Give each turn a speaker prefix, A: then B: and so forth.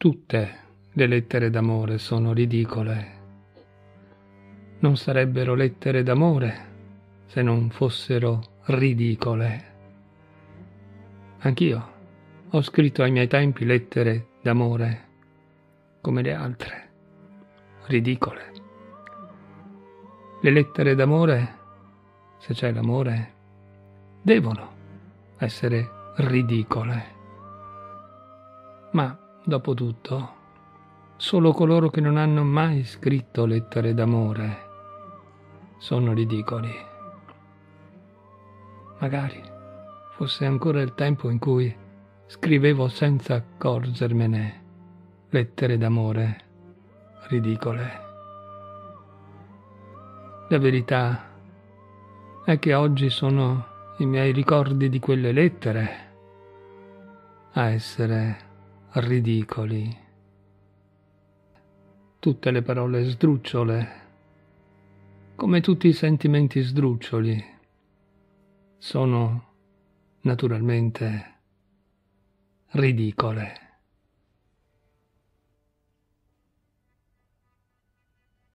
A: Tutte le lettere d'amore sono ridicole. Non sarebbero lettere d'amore se non fossero ridicole. Anch'io ho scritto ai miei tempi lettere d'amore come le altre, ridicole. Le lettere d'amore, se c'è l'amore, devono essere ridicole. Ma, dopo tutto, solo coloro che non hanno mai scritto lettere d'amore sono ridicoli. Magari fosse ancora il tempo in cui scrivevo senza accorgermene lettere d'amore ridicole. La verità è che oggi sono i miei ricordi di quelle lettere a essere ridicoli. Tutte le parole sdrucciole, come tutti i sentimenti sdruccioli, sono naturalmente ridicole.